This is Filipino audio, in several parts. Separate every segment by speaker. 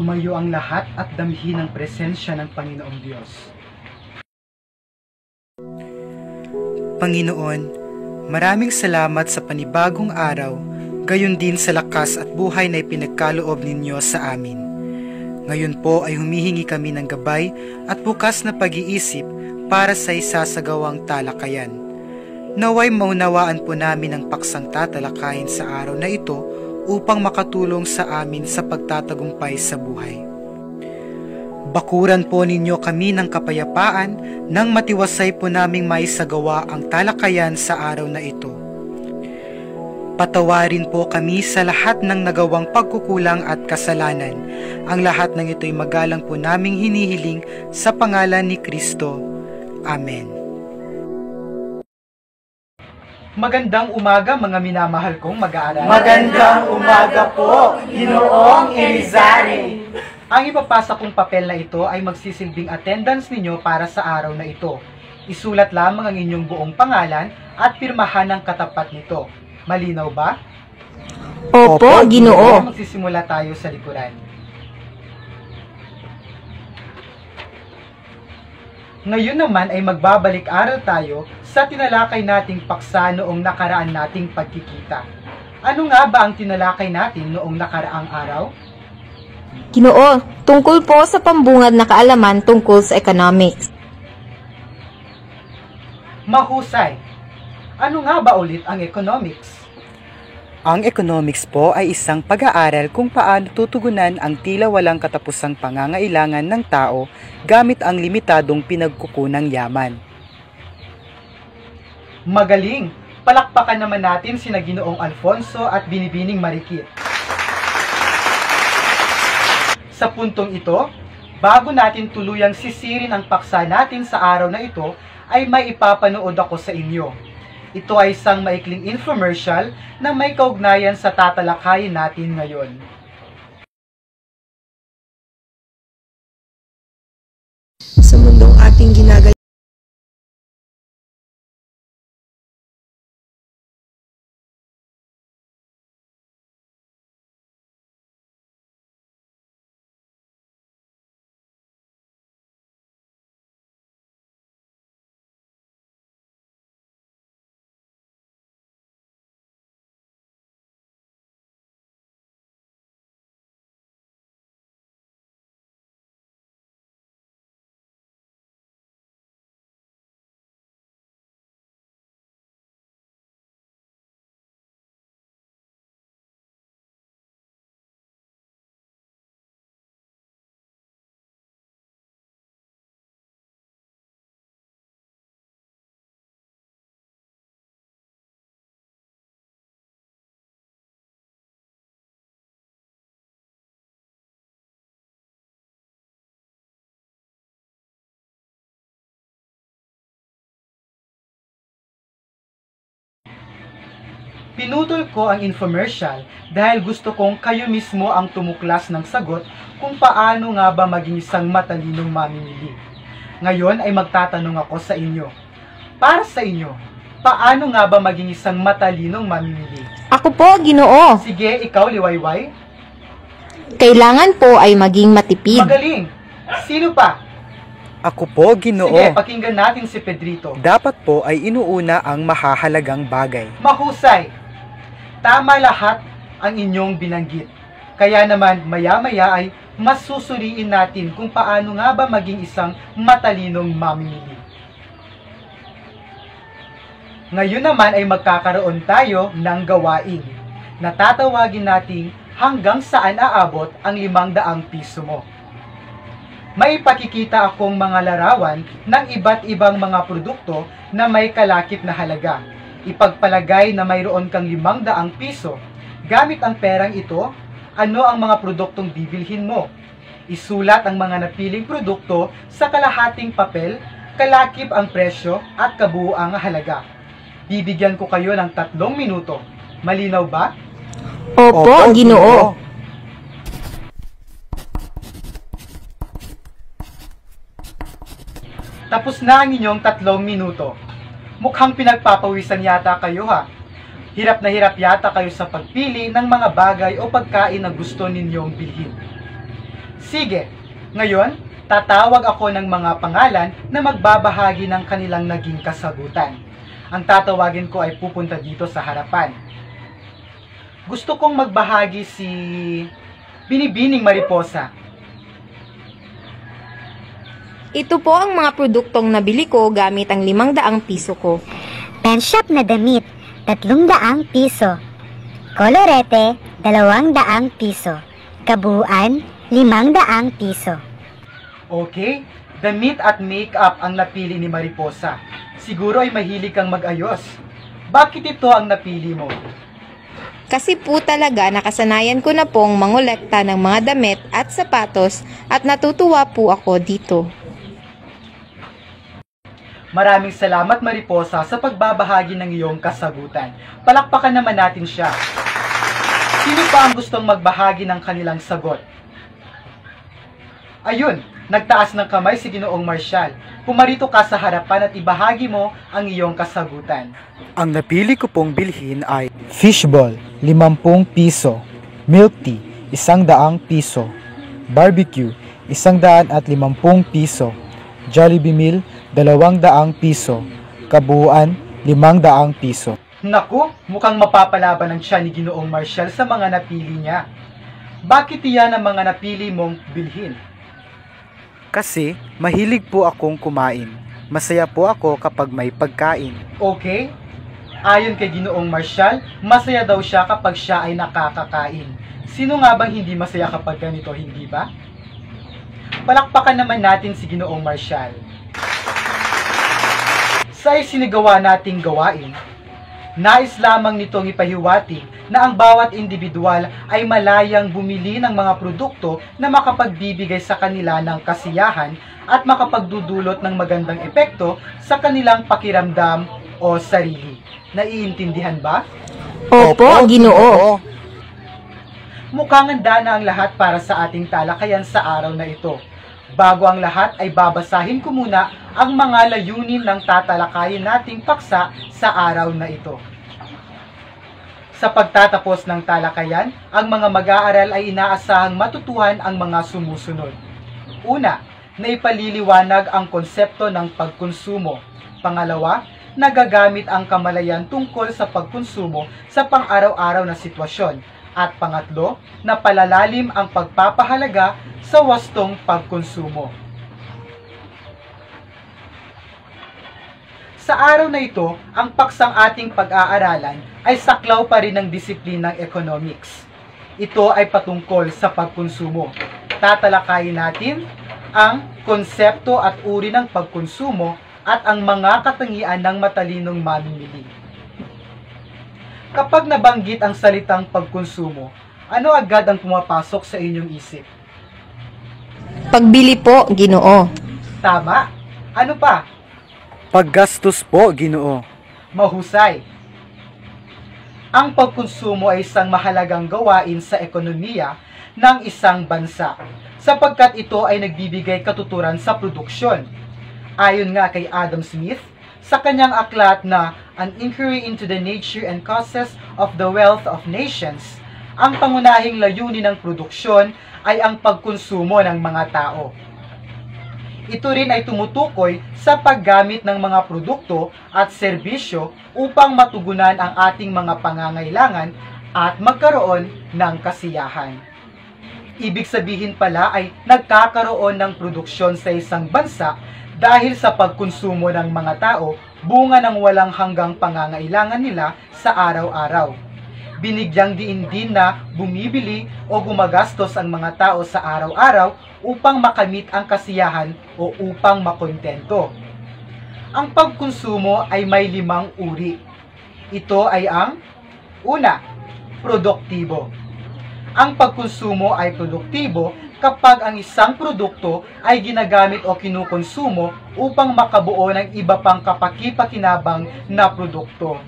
Speaker 1: Tumayo ang lahat at damhin ang presensya ng Panginoong Diyos. Panginoon, maraming salamat sa panibagong araw, gayon din sa lakas at buhay na ipinagkaloob ninyo sa amin. Ngayon po ay humihingi kami ng gabay at bukas na pag-iisip para sa isasagawang talakayan. Naway maunawaan po namin ang paksang tatalakayin sa araw na ito upang makatulong sa amin sa pagtatagumpay sa buhay. Bakuran po ninyo kami ng kapayapaan nang matiwasay po naming maisagawa ang talakayan sa araw na ito. Patawarin po kami sa lahat ng nagawang pagkukulang at kasalanan. Ang lahat ng ito'y magalang po naming hinihiling sa pangalan ni Kristo. Amen. Magandang umaga mga minamahal kong mag-aaral.
Speaker 2: Magandang umaga po, Ginoong Elizari.
Speaker 1: Ang ipapasa kong papel na ito ay magsisilbing attendance ninyo para sa araw na ito. Isulat lamang ang inyong buong pangalan at pirmahan ang katapat nito. Malinaw ba?
Speaker 3: Opo, Ginoo.
Speaker 1: Magsisimula tayo sa likuran. Ngayon naman ay magbabalik-aral tayo sa tinalakay nating paksa noong nakaraan nating pagkikita. Ano nga ba ang tinalakay natin noong nakaraang araw?
Speaker 3: Ginoo, tungkol po sa pambungad na kaalaman tungkol sa economics.
Speaker 1: Mahusay. Ano nga ba ulit ang economics?
Speaker 4: Ang economics po ay isang pag-aaral kung paano tutugunan ang tila walang katapusang pangangailangan ng tao gamit ang limitadong pinagkukunang yaman.
Speaker 1: Magaling! Palakpakan naman natin sina Ginoong Alfonso at Binibining Marikit. Sa puntong ito, bago natin tuluyang sisirin ang paksa natin sa araw na ito, ay may ipapanood ako sa inyo. Ito ay isang maikling infomercial na may kaugnayan sa tatalakayin natin ngayon.
Speaker 5: sa mundong ating ginagaya.
Speaker 1: Pinutol ko ang infomercial dahil gusto kong kayo mismo ang tumuklas ng sagot kung paano nga ba maging isang matalinong mamimili. Ngayon ay magtatanong ako sa inyo. Para sa inyo, paano nga ba maging isang matalinong mamimili?
Speaker 3: Ako po, Ginoo.
Speaker 1: Sige, ikaw liwayway.
Speaker 3: Kailangan po ay maging matipid.
Speaker 1: Magaling. Sino pa?
Speaker 4: Ako po, Ginoo.
Speaker 1: Sige, pakinggan natin si Pedrito.
Speaker 4: Dapat po ay inuuna ang mahahalagang bagay.
Speaker 1: Mahusay. Tama lahat ang inyong binanggit. Kaya naman maya-maya ay mas susuriin natin kung paano nga ba maging isang matalinong mamimili. Ngayon naman ay magkakaroon tayo ng gawain na tatawagin nating hanggang saan aabot ang limang daang piso mo. May pakikita akong mga larawan ng iba't ibang mga produkto na may kalakip na halaga ipagpalagay na mayroon kang limang daang piso. Gamit ang perang ito, ano ang mga produktong bibilhin mo? Isulat ang mga napiling produkto sa kalahating papel, kalakip ang presyo at kabuuang halaga. Bibigyan ko kayo ng tatlong minuto. Malinaw ba?
Speaker 3: Opo, Ginoo.
Speaker 1: Tapos na ang inyong tatlong minuto. Mukhang pinagpapawisan yata kayo ha. Hirap na hirap yata kayo sa pagpili ng mga bagay o pagkain na gusto ninyong bilhin. Sige, ngayon, tatawag ako ng mga pangalan na magbabahagi ng kanilang naging kasagutan. Ang tatawagin ko ay pupunta dito sa harapan. Gusto kong magbahagi si Binibining Mariposa.
Speaker 3: Ito po ang mga produktong nabili ko gamit ang 500 piso ko.
Speaker 6: Penshop na damit, 300 piso. Kolorete, 200 piso. Kabuuan, 500 piso.
Speaker 1: Okay, damit at makeup ang napili ni Mariposa. Siguro ay mahilig kang mag-ayos. Bakit ito ang napili mo?
Speaker 3: Kasi po talaga nakasanayan ko na pong mangolekta ng mga damit at sapatos at natutuwa po ako dito.
Speaker 1: Maraming salamat Mariposa sa pagbabahagi ng iyong kasagutan. Palakpakan naman natin siya. Sino pa ang gustong magbahagi ng kanilang sagot? Ayun, nagtaas ng kamay si Ginoong Marshall. Pumarito ka sa harapan at ibahagi mo ang iyong kasagutan.
Speaker 4: Ang napili ko pong bilhin ay fishball, 50 piso, milk tea, 100 piso, barbecue, 150 piso, Jollibee meal, 200 piso, kabuuan, 500 piso.
Speaker 1: Naku, mukhang mapapalaban ang tiyan ni Ginoong Marshall sa mga napili niya. Bakit iyan ang mga napili mong bilhin?
Speaker 4: Kasi mahilig po akong kumain. Masaya po ako kapag may pagkain.
Speaker 1: Okay? Ayon kay Ginoong Marshall, masaya daw siya kapag siya ay nakakakain. Sino nga bang hindi masaya kapag ganito, hindi ba? Palakpakan naman natin si Ginoong Marshall. Sa isinagawa nating gawain, nais lamang nitong ipahiwatig na ang bawat individual ay malayang bumili ng mga produkto na makapagbibigay sa kanila ng kasiyahan at makapagdudulot ng magandang epekto sa kanilang pakiramdam o sarili. Naiintindihan ba?
Speaker 3: Opo, ginoo.
Speaker 1: Mukhang handa na ang lahat para sa ating talakayan sa araw na ito. Bago ang lahat ay babasahin ko muna ang mga layunin ng tatalakayin nating paksa sa araw na ito. Sa pagtatapos ng talakayan, ang mga mag-aaral ay inaasahang matutuhan ang mga sumusunod. Una, na ipaliliwanag ang konsepto ng pagkonsumo. Pangalawa, nagagamit ang kamalayan tungkol sa pagkonsumo sa pang-araw-araw na sitwasyon. At pangatlo, na palalalim ang pagpapahalaga sa wastong pagkonsumo. Sa araw na ito, ang paksang ating pag-aaralan ay saklaw pa rin ng disiplinang economics. Ito ay patungkol sa pagkonsumo. Tatalakayin natin ang konsepto at uri ng pagkonsumo at ang mga katangian ng matalinong mamimili. Kapag nabanggit ang salitang pagkonsumo, ano agad ang pumapasok sa inyong isip?
Speaker 3: Pagbili po, ginoo.
Speaker 1: Tama? Ano pa?
Speaker 4: Paggastos po, ginoo.
Speaker 1: Mahusay. Ang pagkonsumo ay isang mahalagang gawain sa ekonomiya ng isang bansa sapagkat ito ay nagbibigay katuturan sa produksyon. Ayon nga kay Adam Smith, sa kanyang aklat na An Inquiry into the Nature and Causes of the Wealth of Nations, ang pangunahing layunin ng produksyon ay ang pagkonsumo ng mga tao. Ito rin ay tumutukoy sa paggamit ng mga produkto at serbisyo upang matugunan ang ating mga pangangailangan at magkaroon ng kasiyahan. Ibig sabihin pala ay nagkakaroon ng produksyon sa isang bansa dahil sa pagkonsumo ng mga tao bunga ng walang hanggang pangangailangan nila sa araw-araw. Binigyang diin din na bumibili o gumagastos ang mga tao sa araw-araw upang makamit ang kasiyahan o upang makontento. Ang pagkonsumo ay may limang uri. Ito ay ang una, produktibo. Ang pagkonsumo ay produktibo kapag ang isang produkto ay ginagamit o kinukonsumo upang makabuo ng iba pang kapaki-pakinabang na produkto.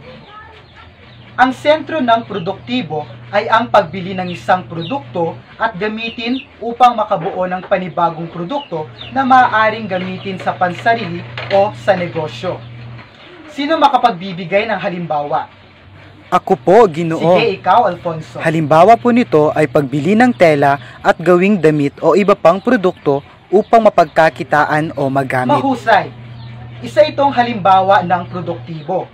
Speaker 1: Ang sentro ng produktibo ay ang pagbili ng isang produkto at gamitin upang makabuo ng panibagong produkto na maaaring gamitin sa pansarili o sa negosyo. Sino makapagbibigay ng halimbawa?
Speaker 4: Ako po, Ginoo.
Speaker 1: Sige, ikaw, Alfonso.
Speaker 4: Halimbawa po nito ay pagbili ng tela at gawing damit o iba pang produkto upang mapagkakitaan o magamit.
Speaker 1: Mahusay. Isa itong halimbawa ng produktibo.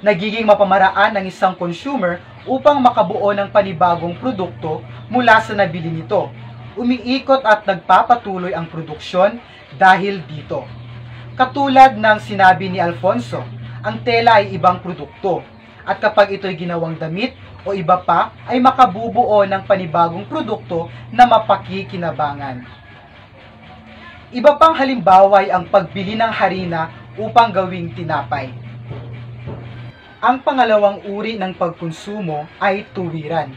Speaker 1: Nagiging mapamaraan ng isang consumer upang makabuo ng panibagong produkto mula sa nabili nito. Umiikot at nagpapatuloy ang produksyon dahil dito. Katulad ng sinabi ni Alfonso, ang tela ay ibang produkto at kapag ito'y ginawang damit o iba pa ay makabubuo ng panibagong produkto na mapakikinabangan. Iba pang halimbawa ay ang pagbili ng harina upang gawing tinapay. Ang pangalawang uri ng pagkonsumo ay tuwiran.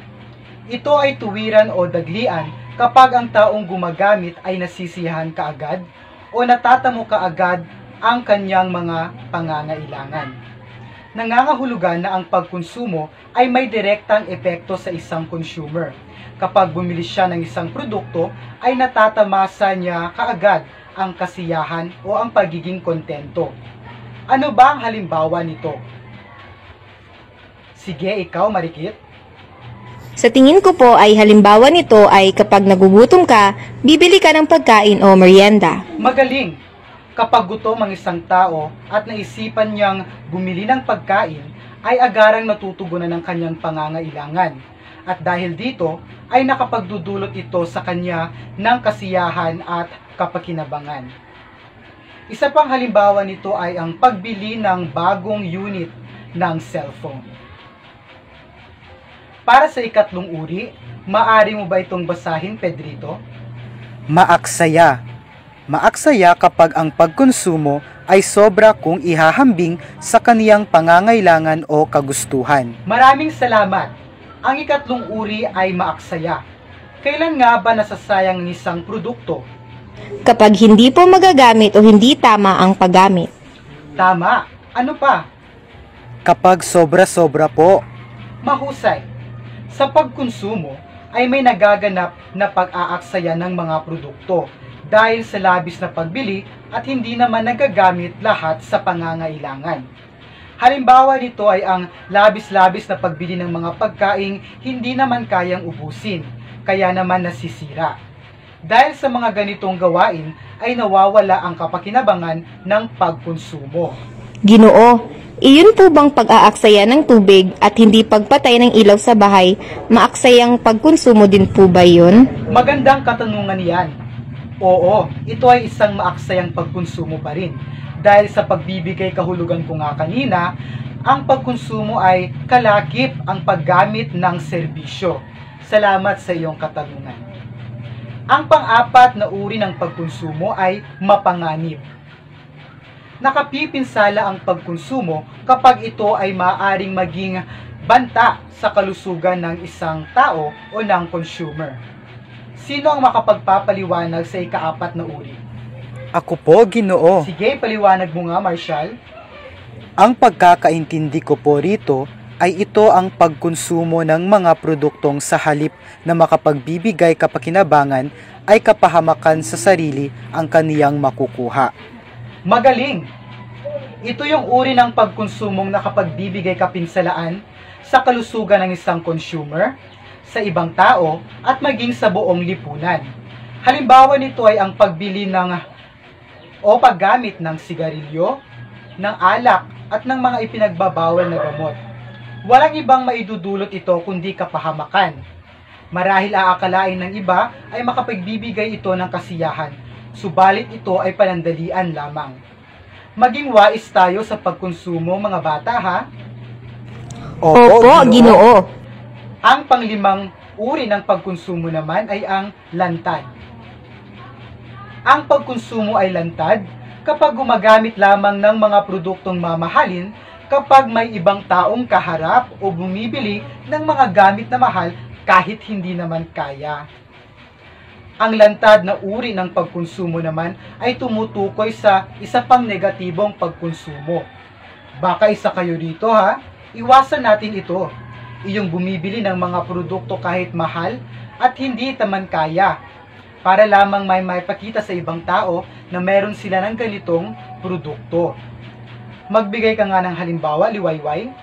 Speaker 1: Ito ay tuwiran o daglian kapag ang taong gumagamit ay nasisiyahan kaagad o natatamo kaagad ang kanyang mga pangangailangan. Nangangahulugan na ang pagkonsumo ay may direktang epekto sa isang consumer. Kapag bumili siya ng isang produkto, ay natatamasa niya kaagad ang kasiyahan o ang pagiging kontento. Ano ba ang halimbawa nito? Sige, ikaw, Marikit.
Speaker 3: Sa tingin ko po ay halimbawa nito ay kapag nagugutom ka, bibili ka ng pagkain o merienda.
Speaker 1: Magaling! Kapag gutom ang isang tao at naisipan niyang bumili ng pagkain, ay agarang natutugunan ng kanyang pangangailangan. At dahil dito, ay nakapagdudulot ito sa kanya ng kasiyahan at kapakinabangan. Isa pang halimbawa nito ay ang pagbili ng bagong unit ng cellphone. Para sa ikatlong uri, maari mo ba itong basahin, Pedrito?
Speaker 4: Maaksaya. Maaksaya kapag ang pagkonsumo ay sobra kung ihahambing sa kaniyang pangangailangan o kagustuhan.
Speaker 1: Maraming salamat. Ang ikatlong uri ay maaksaya. Kailan nga ba nasasayang ng isang produkto?
Speaker 3: Kapag hindi po magagamit o hindi tama ang paggamit.
Speaker 1: Tama. Ano pa?
Speaker 4: Kapag sobra-sobra po,
Speaker 1: Mahusay. Sa pagkonsumo ay may nagaganap na pag-aaksaya ng mga produkto dahil sa labis na pagbili at hindi naman nagagamit lahat sa pangangailangan. Halimbawa nito ay ang labis-labis na pagbili ng mga pagkaing hindi naman kayang ubusin, kaya naman nasisira. Dahil sa mga ganitong gawain ay nawawala ang kapakinabangan ng pagkonsumo.
Speaker 3: Ginoo, iyon po bang pag-aaksaya ng tubig at hindi pagpatay ng ilaw sa bahay, maaksayang pagkonsumo din po ba yun?
Speaker 1: Magandang katanungan yan. Oo, ito ay isang maaksayang pagkonsumo pa rin. Dahil sa pagbibigay kahulugan ko nga kanina, ang pagkonsumo ay kalakip ang paggamit ng serbisyo. Salamat sa iyong katanungan. Ang pang-apat na uri ng pagkonsumo ay mapanganib. Nakapipinsala ang pagkonsumo kapag ito ay maaring maging banta sa kalusugan ng isang tao o ng consumer. Sino ang makapagpapaliwanag sa ikaapat na uri?
Speaker 4: ako po, Ginoo.
Speaker 1: Sige, paliwanag mo nga, Marshall.
Speaker 4: Ang pagkakaintindi ko po rito ay ito ang pagkonsumo ng mga produktong sa halip na makapagbibigay kapakinabangan ay kapahamakan sa sarili ang kaniyang makukuha.
Speaker 1: Magaling! Ito yung uri ng pagkonsumong nakapagbibigay kapinsalaan sa kalusugan ng isang consumer, sa ibang tao, at maging sa buong lipunan. Halimbawa nito ay ang pagbili ng o paggamit ng sigarilyo, ng alak, at ng mga ipinagbabawal na gamot. Walang ibang maidudulot ito kundi kapahamakan. Marahil aakalain ng iba ay makapagbibigay ito ng kasiyahan, subalit ito ay panandalian lamang. Maging wais tayo sa pagkonsumo mga bata ha.
Speaker 3: Opo, Ginoo.
Speaker 1: Ang panglimang uri ng pagkonsumo naman ay ang lantad. Ang pagkonsumo ay lantad kapag gumagamit lamang ng mga produktong mamahalin kapag may ibang taong kaharap o bumibili ng mga gamit na mahal kahit hindi naman kaya. Ang lantad na uri ng pagkonsumo naman ay tumutukoy sa isa pang negatibong pagkonsumo. Baka isa kayo dito ha, iwasan natin ito. Iyong bumibili ng mga produkto kahit mahal at hindi taman kaya para lamang may maipakita sa ibang tao na meron sila ng ganitong produkto. Magbigay ka nga ng halimbawa, liwayway.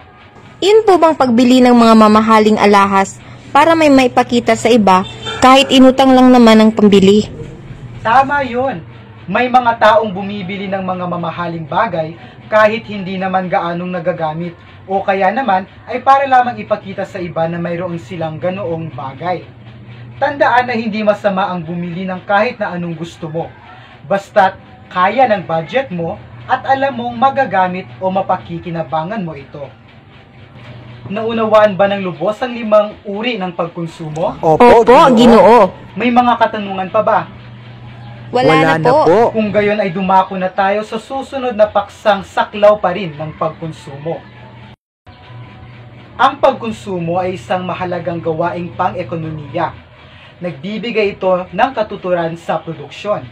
Speaker 3: Iyon po bang pagbili ng mga mamahaling alahas para may maipakita sa iba kahit inutang lang naman ang pambili?
Speaker 1: Tama yun. May mga taong bumibili ng mga mamahaling bagay kahit hindi naman gaanong nagagamit o kaya naman ay para lamang ipakita sa iba na mayroon silang ganoong bagay. Tandaan na hindi masama ang bumili ng kahit na anong gusto mo. Basta't kaya ng budget mo at alam mong magagamit o mapakikinabangan mo ito. Naunawaan ba ng lubos ang limang uri ng pagkonsumo?
Speaker 3: Opo, ginoo.
Speaker 1: May mga katanungan pa ba?
Speaker 3: Wala, na, po.
Speaker 1: Kung gayon ay dumako na tayo sa susunod na paksang saklaw pa rin ng pagkonsumo. Ang pagkonsumo ay isang mahalagang gawaing pang-ekonomiya. Nagbibigay ito ng katuturan sa produksyon.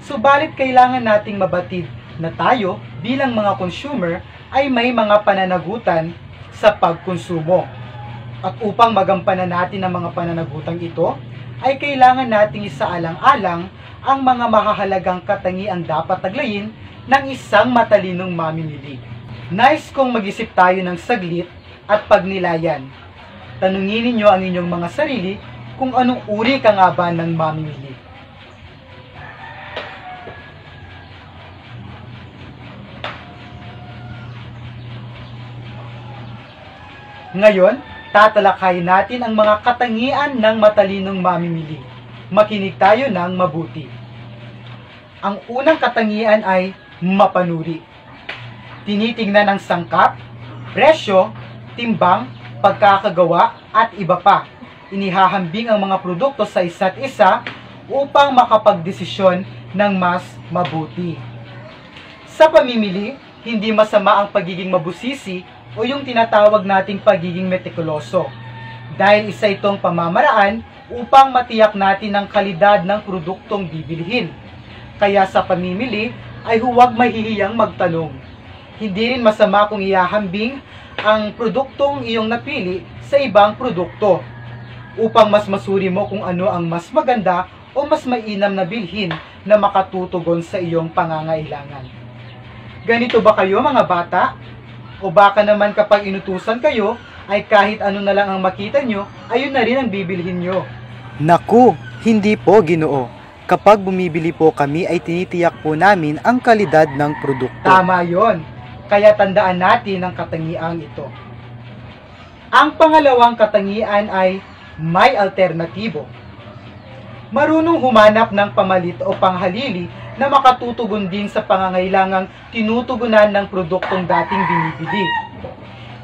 Speaker 1: Subalit kailangan nating mabatid na tayo bilang mga consumer ay may mga pananagutan sa pagkonsumo. At upang magampanan natin ang mga pananagutang ito, ay kailangan nating isaalang-alang ang mga mahahalagang katangiang dapat taglayin ng isang matalinong mamimili. Nice kung mag-isip tayo ng saglit at pagnilayan. Tanungin ninyo ang inyong mga sarili kung anong uri ka nga ba ng mamimili. Ngayon, tatalakayin natin ang mga katangian ng matalinong mamimili. Makinig tayo ng mabuti. Ang unang katangian ay mapanuri. Tinitingnan ang sangkap, presyo, timbang, pagkakagawa at iba pa. Inihahambing ang mga produkto sa isa't isa upang makapagdesisyon ng mas mabuti. Sa pamimili, hindi masama ang pagiging mabusisi o yung tinatawag nating pagiging metikuloso. Dahil isa itong pamamaraan upang matiyak natin ang kalidad ng produktong bibilihin. Kaya sa pamimili ay huwag mahihiyang magtanong. Hindi rin masama kung ihahambing ang produktong iyong napili sa ibang produkto upang mas masuri mo kung ano ang mas maganda o mas mainam na bilhin na makatutugon sa iyong pangangailangan. Ganito ba kayo mga bata? O baka naman kapag inutusan kayo, ay kahit ano na lang ang makita nyo, ayun na rin ang bibilhin nyo.
Speaker 4: Naku, hindi po ginoo. Kapag bumibili po kami ay tinitiyak po namin ang kalidad ng produkto.
Speaker 1: Tama yon. Kaya tandaan natin ang katangiang ito. Ang pangalawang katangian ay may alternatibo. Marunong humanap ng pamalit o panghalili na makatutugon din sa pangangailangang tinutugunan ng produktong dating binibili.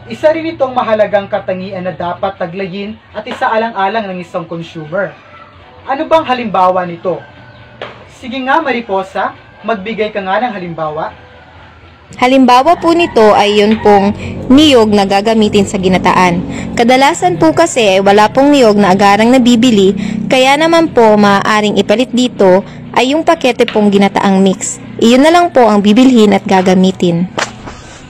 Speaker 1: Isa rin itong mahalagang katangian na dapat taglayin at isaalang-alang ng isang consumer. Ano bang halimbawa nito? Sige nga Mariposa, magbigay ka nga ng halimbawa.
Speaker 3: Halimbawa po nito ay yun pong niyog na gagamitin sa ginataan. Kadalasan po kasi wala pong niyog na agarang nabibili, kaya naman po maaaring ipalit dito ay yung pakete pong ginataang mix. Iyon na lang po ang bibilhin at gagamitin.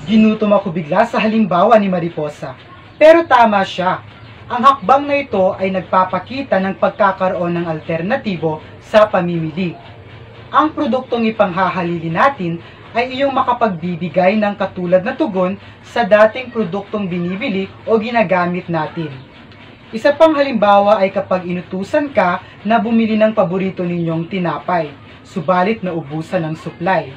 Speaker 1: Ginutom ako bigla sa halimbawa ni Mariposa. Pero tama siya. Ang hakbang na ito ay nagpapakita ng pagkakaroon ng alternatibo sa pamimili. Ang produktong ipanghahalili natin ay iyong makapagbibigay ng katulad na tugon sa dating produktong binibili o ginagamit natin. Isa pang halimbawa ay kapag inutusan ka na bumili ng paborito ninyong tinapay, subalit na ubusan ng supply.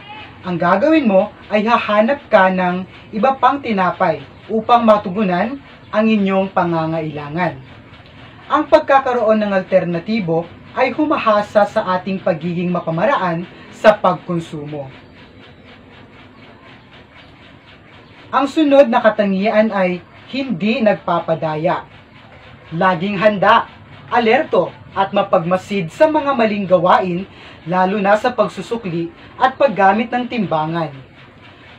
Speaker 1: Ang gagawin mo ay hahanap ka ng iba pang tinapay upang matugunan ang inyong pangangailangan. Ang pagkakaroon ng alternatibo ay humahasa sa ating pagiging mapamaraan sa pagkonsumo. Ang sunod na katangian ay hindi nagpapadaya. Laging handa, alerto at mapagmasid sa mga maling gawain lalo na sa pagsusukli at paggamit ng timbangan.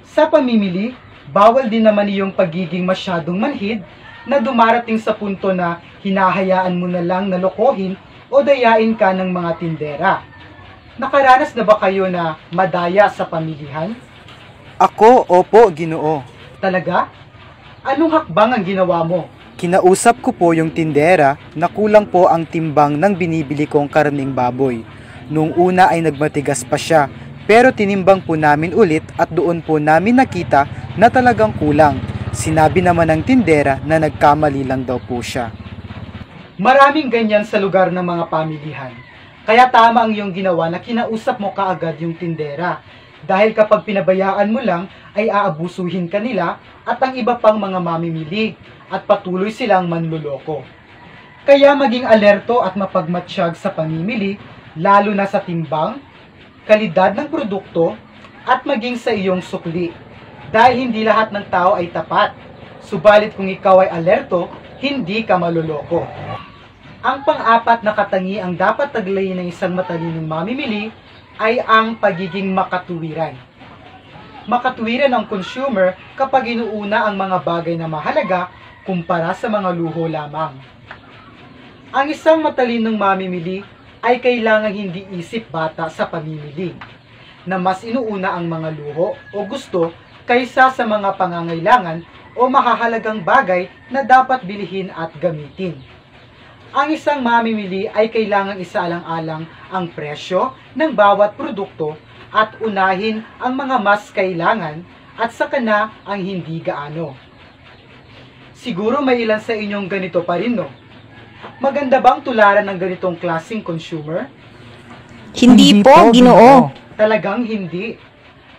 Speaker 1: Sa pamimili, bawal din naman iyong pagiging masyadong manhid na dumarating sa punto na hinahayaan mo na lang na lokohin o dayain ka ng mga tindera. Nakaranas na ba kayo na madaya sa pamilihan?
Speaker 4: Ako, opo, ginoo.
Speaker 1: Talaga? Anong hakbang ang ginawa mo?
Speaker 4: Kinausap ko po yung tindera na kulang po ang timbang ng binibili kong karning baboy. Nung una ay nagmatigas pa siya, pero tinimbang po namin ulit at doon po namin nakita na talagang kulang. Sinabi naman ng tindera na nagkamali lang daw po siya.
Speaker 1: Maraming ganyan sa lugar ng mga pamilihan. Kaya tama ang iyong ginawa na kinausap mo kaagad yung tindera. Dahil kapag pinabayaan mo lang, ay aabusuhin ka nila at ang iba pang mga mamimili at patuloy silang manluloko. Kaya maging alerto at mapagmatsyag sa pamimili, lalo na sa timbang, kalidad ng produkto, at maging sa iyong sukli. Dahil hindi lahat ng tao ay tapat. Subalit kung ikaw ay alerto, hindi ka maluloko. Ang pang-apat na katangiang dapat taglayin ng isang matalinong mamimili ay ang pagiging makatuwiran. Makatuwiran ang consumer kapag inuuna ang mga bagay na mahalaga kumpara sa mga luho lamang. Ang isang matalinong mamimili ay kailangang hindi isip bata sa pamimili, na mas inuuna ang mga luho o gusto kaysa sa mga pangangailangan o mahahalagang bagay na dapat bilihin at gamitin. Ang isang mamimili ay kailangang isaalang-alang ang presyo ng bawat produkto at unahin ang mga mas kailangan at saka na ang hindi gaano. Siguro may ilan sa inyong ganito pa rin, no? Maganda bang tularan ng ganitong klasing consumer?
Speaker 3: Hindi, po, ginoo.
Speaker 1: Talagang hindi.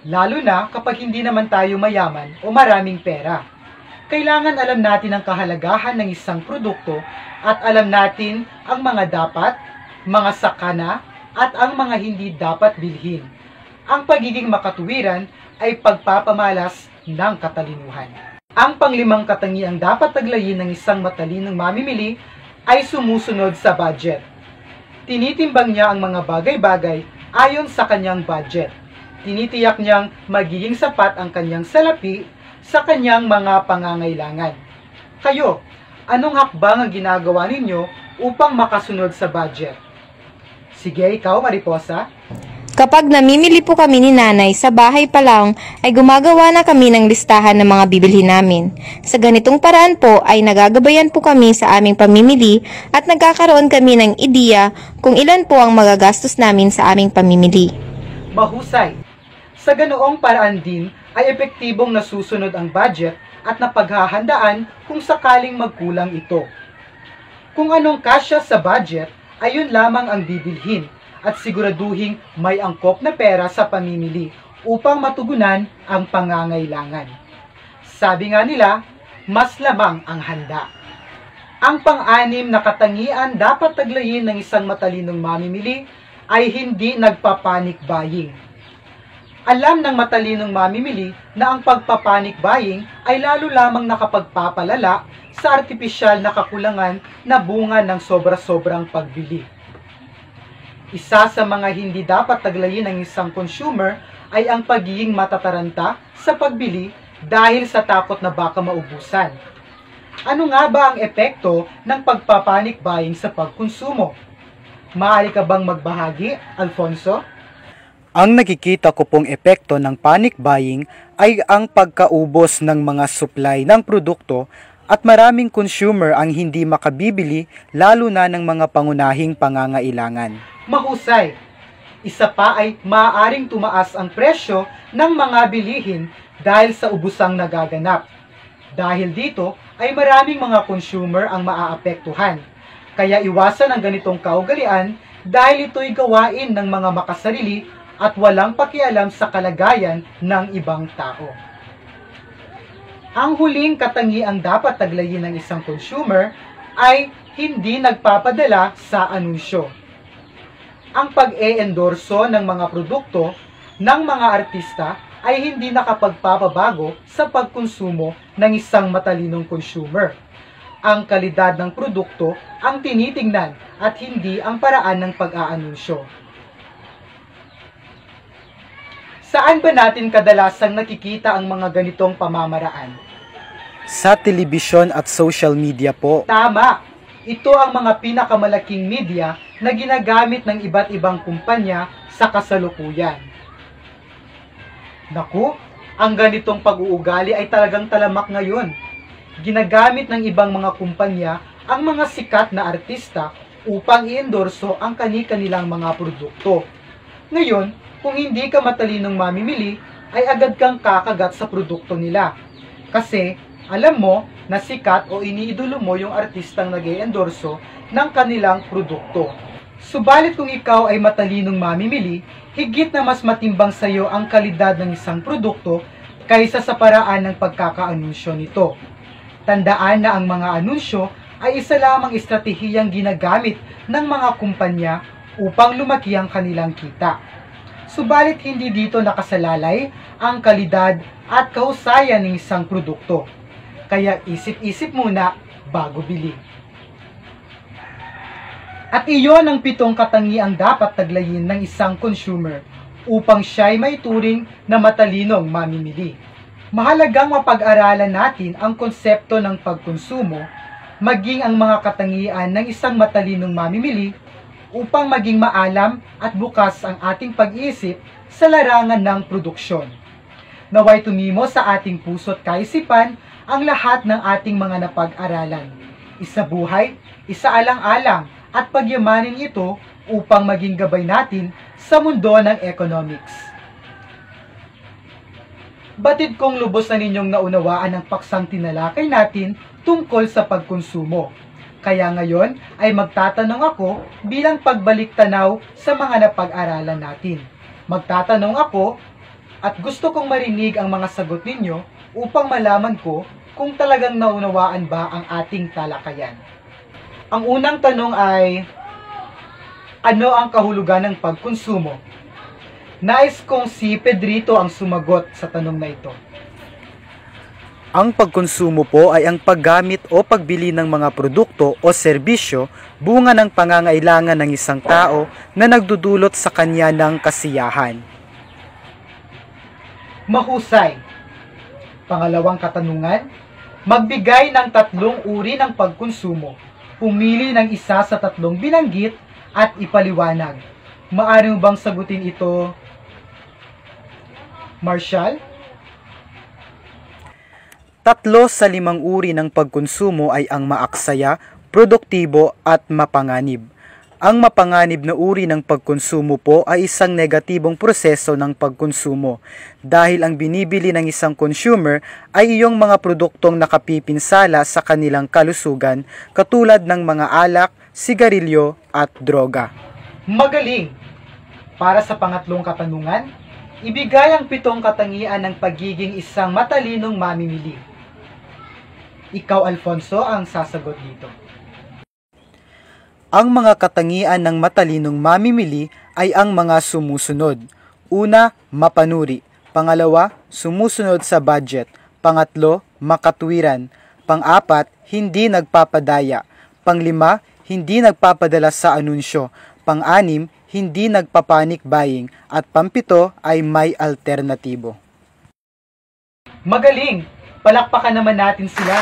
Speaker 1: Lalo na kapag hindi naman tayo mayaman o maraming pera. Kailangan alam natin ang kahalagahan ng isang produkto at alam natin ang mga dapat, mga sakana, at ang mga hindi dapat bilhin. Ang pagiging makatuwiran ay pagpapamalas ng katalinuhan. Ang panglimang katangiang dapat taglayin ng isang matalinong mamimili ay sumusunod sa budget. Tinitimbang niya ang mga bagay-bagay ayon sa kanyang budget. Tinitiyak niyang magiging sapat ang kanyang salapi sa kanyang mga pangangailangan. Kayo, anong hakbang ang ginagawa ninyo upang makasunod sa budget? Sige, ikaw, Mariposa.
Speaker 3: Kapag namimili po kami ni nanay sa bahay pa lang, ay gumagawa na kami ng listahan ng mga bibili namin. Sa ganitong paraan po ay nagagabayan po kami sa aming pamimili at nagkakaroon kami ng ideya kung ilan po ang magagastos namin sa aming pamimili.
Speaker 1: Mahusay. Sa ganoong paraan din ay epektibong nasusunod ang budget at napaghahandaan kung sakaling magkulang ito. Kung anong kasya sa budget, ayun lamang ang bibilhin at siguraduhing may angkop na pera sa pamimili upang matugunan ang pangangailangan. Sabi nga nila, mas lamang ang handa. Ang pang-anim na katangian dapat taglayin ng isang matalinong mamimili ay hindi nagpapanik buying. Alam ng matalinong mamimili na ang pagpapanik buying ay lalo lamang nakapagpapalala sa artipisyal na kakulangan na bunga ng sobra-sobrang pagbili. Isa sa mga hindi dapat taglayin ng isang consumer ay ang pagiging matataranta sa pagbili dahil sa takot na baka maubusan. Ano nga ba ang epekto ng pagpapanik buying sa pagkonsumo? Maaari ka bang magbahagi, Alfonso?
Speaker 4: Ang nakikita ko pong epekto ng panic buying ay ang pagkaubos ng mga supply ng produkto at maraming consumer ang hindi makabibili lalo na ng mga pangunahing pangangailangan.
Speaker 1: Mahusay. Isa pa ay maaaring tumaas ang presyo ng mga bilihin dahil sa ubusang nagaganap. Dahil dito ay maraming mga consumer ang maaapektuhan. Kaya iwasan ang ganitong kaugalian dahil ito'y gawain ng mga makasarili at walang pakialam sa kalagayan ng ibang tao. Ang huling katangiang dapat taglayin ng isang consumer ay hindi nagpapadala sa anunsyo. Ang pag-e-endorso ng mga produkto ng mga artista ay hindi nakapagpapabago sa pagkonsumo ng isang matalinong consumer. Ang kalidad ng produkto ang tinitingnan at hindi ang paraan ng pag-aanunsyo. Saan ba natin kadalasang nakikita ang mga ganitong pamamaraan?
Speaker 4: Sa telebisyon at social media po,
Speaker 1: Tama! Ito ang mga pinakamalaking media na ginagamit ng iba't ibang kumpanya sa kasalukuyan. Naku, ang ganitong pag-uugali ay talagang talamak ngayon. Ginagamit ng ibang mga kumpanya ang mga sikat na artista upang i-endorso ang kani-kanilang mga produkto. Ngayon, kung hindi ka matalinong mamimili, ay agad kang kakagat sa produkto nila. Kasi Alam mo na sikat o iniidolo mo yung artistang nag endorso ng kanilang produkto. Subalit kung ikaw ay matalinong mamimili, higit na mas matimbang sa iyo ang kalidad ng isang produkto kaysa sa paraan ng pagkakaanunsyo nito. Tandaan na ang mga anunsyo ay isa lamang estratehiyang ginagamit ng mga kumpanya upang lumaki ang kanilang kita. Subalit hindi dito nakasalalay ang kalidad at kahusayan ng isang produkto. Kaya isip-isip muna bago bili. At iyon ang pitong katangiang dapat taglayin ng isang consumer upang siya'y may turing na matalinong mamimili. Mahalagang mapag-aralan natin ang konsepto ng pagkonsumo, maging ang mga katangian ng isang matalinong mamimili upang maging maalam at bukas ang ating pag-iisip sa larangan ng produksyon. Naway tumimo sa ating puso't kaisipan ang lahat ng ating mga napag-aralan. Isa buhay, isa alang-alang at pagyamanin ito upang maging gabay natin sa mundo ng economics. Batid kong lubos na ninyong naunawaan ang paksang tinalakay natin tungkol sa pagkonsumo. Kaya ngayon ay magtatanong ako bilang pagbalik tanaw sa mga napag-aralan natin. Magtatanong ako at gusto kong marinig ang mga sagot ninyo upang malaman ko kung talagang naunawaan ba ang ating talakayan. Ang unang tanong ay, ano ang kahulugan ng pagkonsumo? Nais kong si Pedrito ang sumagot sa tanong na ito.
Speaker 4: Ang pagkonsumo po ay ang paggamit o pagbili ng mga produkto o serbisyo bunga ng pangangailangan ng isang tao na nagdudulot sa kanya ng kasiyahan.
Speaker 1: Mahusay. Pangalawang katanungan, magbigay ng tatlong uri ng pagkonsumo. Pumili ng isa sa tatlong binanggit at ipaliwanag. Maaari mo bang sagutin ito, Marshall?
Speaker 4: Tatlo sa limang uri ng pagkonsumo ay ang maaksaya, produktibo at mapanganib. Ang mapanganib na uri ng pagkonsumo po ay isang negatibong proseso ng pagkonsumo dahil ang binibili ng isang consumer ay iyong mga produktong nakapipinsala sa kanilang kalusugan katulad ng mga alak, sigarilyo at droga.
Speaker 1: Magaling! Para sa pangatlong katanungan, ibigay ang pitong katangian ng pagiging isang matalinong mamimili. Ikaw, Alfonso, ang sasagot dito.
Speaker 4: Ang mga katangian ng matalinong mamimili ay ang mga sumusunod. Una, mapanuri. Pangalawa, sumusunod sa budget. Pangatlo, makatwiran. Pang-apat, hindi nagpapadaya. Panglima, hindi nagpapadala sa anunsyo. Pang-anim, hindi nagpapanik buying. At pampito ay may alternatibo.
Speaker 1: Magaling! Palakpakan naman natin sila.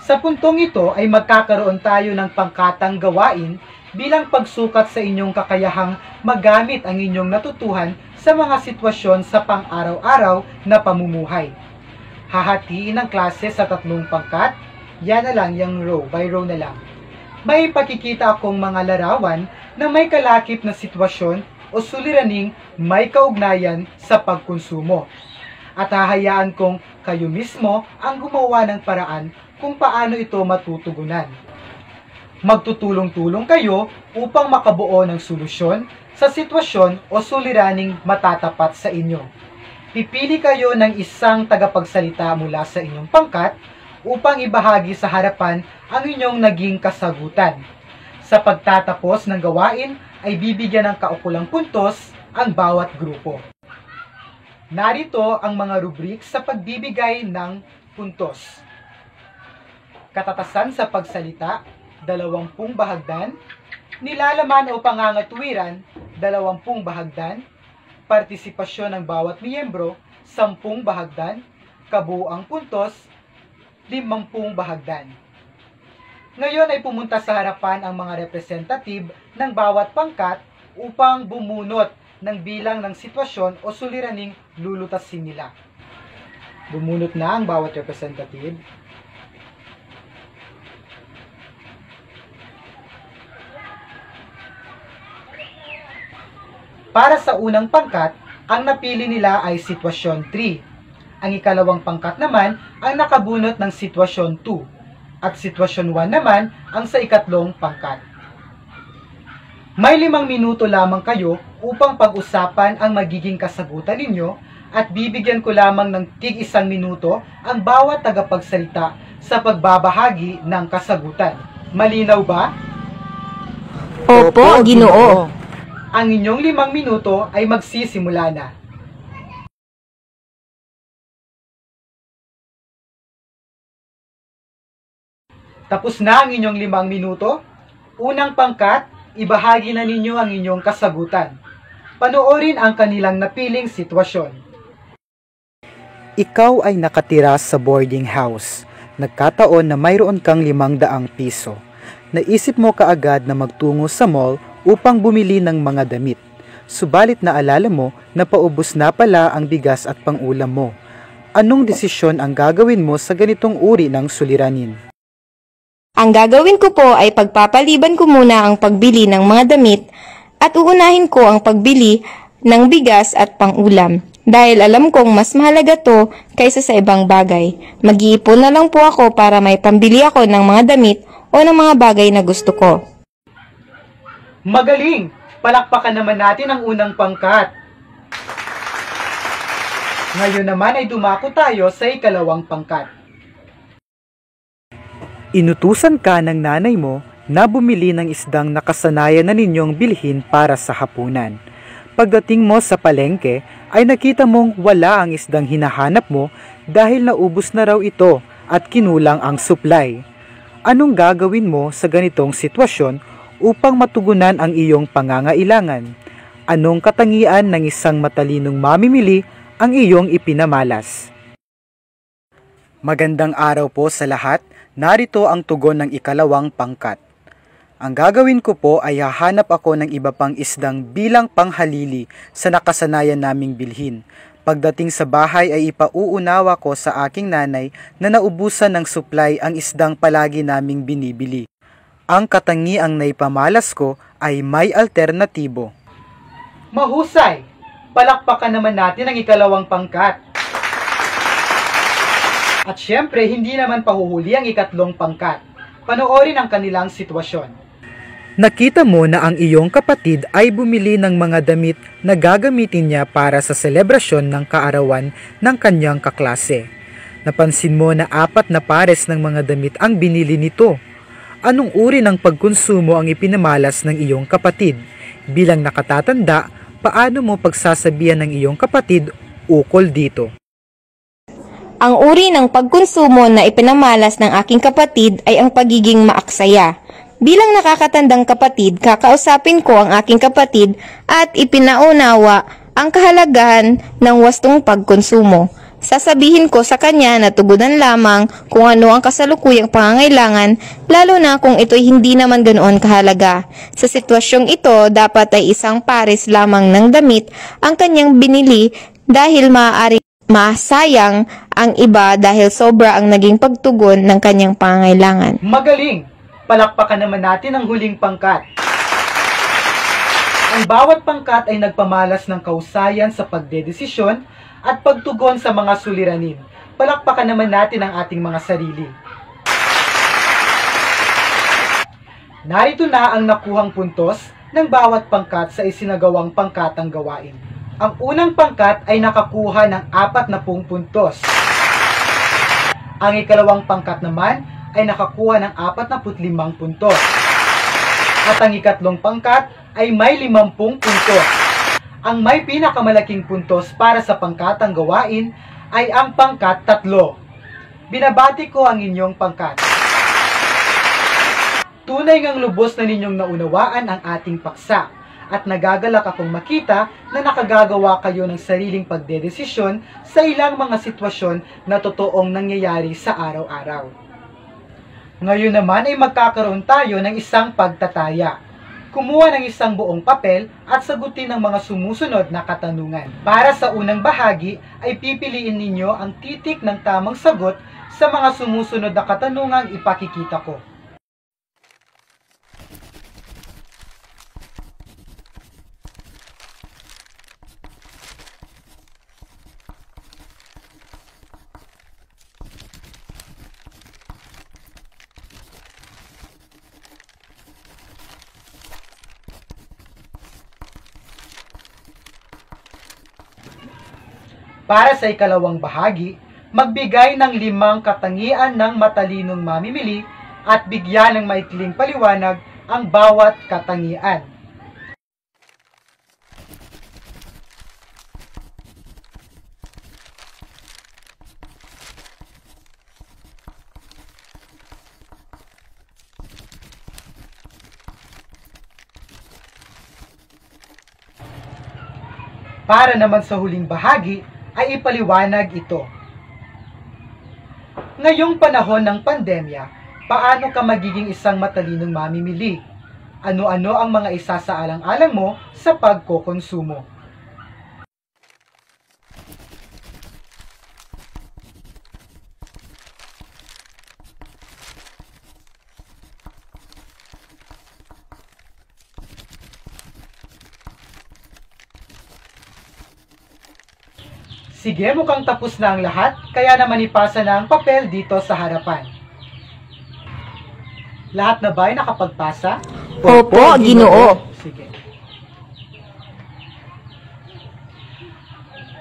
Speaker 1: Sa puntong ito ay magkakaroon tayo ng pangkatang gawain bilang pagsukat sa inyong kakayahang magamit ang inyong natutuhan sa mga sitwasyon sa pang-araw-araw na pamumuhay. Hahatiin ang klase sa tatlong pangkat, yan na lang yung row by row na lang. May pakikita akong mga larawan na may kalakip na sitwasyon o suliraning may kaugnayan sa pagkonsumo. At hahayaan kong kayo mismo ang gumawa ng paraan kung paano ito matutugunan. Magtutulong-tulong kayo upang makabuo ng solusyon sa sitwasyon o suliraning matatapat sa inyo. Pipili kayo ng isang tagapagsalita mula sa inyong pangkat upang ibahagi sa harapan ang inyong naging kasagutan. Sa pagtatapos ng gawain ay bibigyan ng kaukulang puntos ang bawat grupo. Narito ang mga rubrik sa pagbibigay ng puntos. Katatasan sa pagsalita, dalawampung bahagdan. Nilalaman o pangangatwiran, dalawampung bahagdan. Partisipasyon ng bawat miyembro, sampung bahagdan. Kabuang puntos, limampung bahagdan. Ngayon ay pumunta sa harapan ang mga representative ng bawat pangkat upang bumunot ng bilang ng sitwasyon o suliraning lulutasin nila. Bumunot na ang bawat representative. Para sa unang pangkat, Ang napili nila ay sitwasyon 3. Ang ikalawang pangkat naman ang nakabunot ng sitwasyon 2. At sitwasyon 1 naman ang sa ikatlong pangkat. May limang minuto lamang kayo upang pag-usapan ang magiging kasagutan ninyo at bibigyan ko lamang ng tig isang minuto ang bawat tagapagsalita sa pagbabahagi ng kasagutan. Malinaw ba?
Speaker 3: Opo, Ginoo.
Speaker 1: Ang inyong limang minuto ay magsisimula na. Tapos na ang inyong limang minuto? Unang pangkat, ibahagi na ninyo ang inyong kasagutan. Panoorin ang kanilang napiling sitwasyon.
Speaker 4: Ikaw ay nakatira sa boarding house. Nagkataon na mayroon kang limang daang piso. Naisip mo kaagad na magtungo sa mall upang bumili ng mga damit. Subalit naalala mo na paubos na pala ang bigas at pangulam mo. Anong desisyon ang gagawin mo sa ganitong uri ng suliranin?
Speaker 3: Ang gagawin ko po ay pagpapaliban ko muna ang pagbili ng mga damit at uunahin ko ang pagbili ng bigas at pangulam. Dahil alam kong mas mahalaga to kaysa sa ibang bagay. Mag-iipon na lang po ako para may pambili ako ng mga damit o ng mga bagay na gusto ko.
Speaker 1: Magaling! Palakpakan naman natin ang unang pangkat. Ngayon naman ay dumako tayo sa ikalawang pangkat.
Speaker 4: Inutusan ka ng nanay mo na bumili ng isdang nakasanayan na ninyong bilhin para sa hapunan. Pagdating mo sa palengke, ay nakita mong wala ang isdang hinahanap mo dahil naubos na raw ito at kinulang ang supply. Anong gagawin mo sa ganitong sitwasyon upang matugunan ang iyong pangangailangan? Anong katangian ng isang matalinong mamimili ang iyong ipinamalas? Magandang araw po sa lahat. Narito ang tugon ng ikalawang pangkat. Ang gagawin ko po ay hahanap ako ng iba pang isdang bilang panghalili sa nakasanayan naming bilhin. Pagdating sa bahay ay ipauunawa ko sa aking nanay na naubusan ng supply ang isdang palagi naming binibili. Ang katangiang naipamalas ko ay may alternatibo.
Speaker 1: Mahusay! Palakpakan naman natin ang ikalawang pangkat. At syempre, hindi naman pahuhuli ang ikatlong pangkat. Panoorin ang kanilang sitwasyon.
Speaker 4: Nakita mo na ang iyong kapatid ay bumili ng mga damit na gagamitin niya para sa selebrasyon ng kaarawan ng kanyang kaklase. Napansin mo na apat na pares ng mga damit ang binili nito. Anong uri ng pagkonsumo ang ipinamalas ng iyong kapatid? Bilang nakatatanda, paano mo pagsasabihan ng iyong kapatid ukol dito?
Speaker 3: Ang uri ng pagkonsumo na ipinamalas ng aking kapatid ay ang pagiging maaksaya. Bilang nakakatandang kapatid, kakausapin ko ang aking kapatid at ipinaunawa ang kahalagahan ng wastong pagkonsumo. Sasabihin ko sa kanya na tugunan lamang kung ano ang kasalukuyang pangangailangan, lalo na kung ito'y hindi naman ganoon kahalaga. Sa sitwasyong ito, dapat ay isang pares lamang ng damit ang kanyang binili dahil maaari masayang ang iba dahil sobra ang naging pagtugon ng kanyang pangangailangan.
Speaker 1: Magaling! Palakpakan naman natin ang huling pangkat. Ang bawat pangkat ay nagpamalas ng kausayan sa pagdedesisyon at pagtugon sa mga suliranin. Palakpakan naman natin ang ating mga sarili. Narito na ang nakuhang puntos ng bawat pangkat sa isinagawang pangkatang gawain. Ang unang pangkat ay nakakuha ng 40 puntos. Ang ikalawang pangkat naman ay nakakuha ng 45 puntos. At ang ikatlong pangkat ay may 50 puntos. Ang may pinakamalaking puntos para sa pangkatang gawain ay ang pangkat tatlo. Binabati ko ang inyong pangkat. Tunay ngang lubos na ninyong naunawaan ang ating paksa at nagagalak akong makita na nakagagawa kayo ng sariling pagdedesisyon sa ilang mga sitwasyon na totoong nangyayari sa araw-araw. Ngayon naman ay magkakaroon tayo ng isang pagtataya. Kumuha ng isang buong papel at sagutin ang mga sumusunod na katanungan. Para sa unang bahagi ay pipiliin ninyo ang titik ng tamang sagot sa mga sumusunod na katanungang ipakikita ko. Para sa ikalawang bahagi, magbigay ng limang katangian ng matalinong mamimili at bigyan ng maikling paliwanag ang bawat katangian. Para naman sa huling bahagi ay ipaliwanag ito. Ngayong panahon ng pandemya, paano ka magiging isang matalinong mamimili? Ano-ano ang mga isasaalang-alang mo sa pagkokonsumo? Sige, mukhang tapos na ang lahat, kaya naman ipasa na ang papel dito sa harapan. Lahat na ba ay nakapagpasa?
Speaker 3: Opo, Ginoo.
Speaker 1: Sige.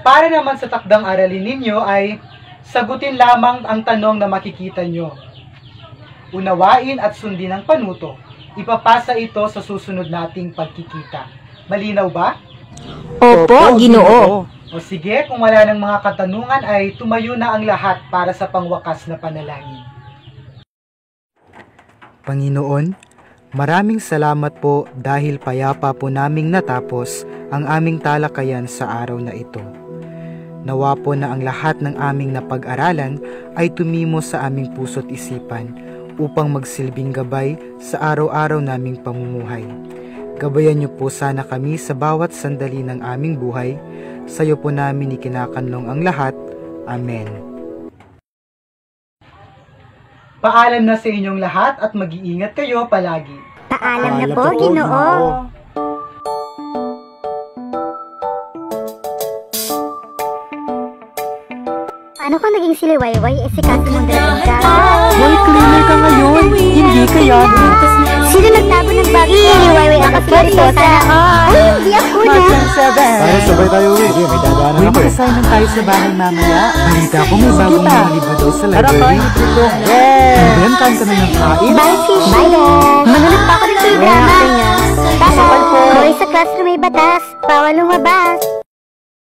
Speaker 1: Para naman sa takdang aralin ninyo ay sagutin lamang ang tanong na makikita nyo. Unawain at sundin ang panuto. Ipapasa ito sa susunod nating pagkikita. Malinaw ba?
Speaker 3: Opo, Ginoo.
Speaker 1: O sige, kung wala ng mga katanungan ay tumayo na ang lahat para sa pangwakas na panalangin.
Speaker 4: Panginoon, maraming salamat po dahil payapa po naming natapos ang aming talakayan sa araw na ito. Nawa po na ang lahat ng aming napag-aralan ay tumimo sa aming puso't isipan upang magsilbing gabay sa araw-araw naming pamumuhay. Gabayan niyo po sana kami sa bawat sandali ng aming buhay. Sa iyo po namin ikinakanlong ang lahat. Amen.
Speaker 1: Paalam na sa inyong lahat at mag-iingat kayo palagi.
Speaker 6: Paalam na po, Ginoo. Paano ka naging siliwayway? Eh, si Kasi Mondragon ka.
Speaker 4: Hoy, cleaner ka ngayon! Hindi kaya
Speaker 6: Sino nagtago ng bag? Siliwayway ako sa Mariposa. Ay, hindi ako na.
Speaker 4: Para sabay tayo uwi. May dadaanan Uy, mag-assignment tayo sa bahay mamaya. Balita ko may bagong mga libro daw sa library. Ben, kain ka na ng kain.
Speaker 6: Bye, fish. Bye, Dad. Manunod pa ako dito sa drama. Tapos, hoy, sa classroom may batas. Bawal lumabas.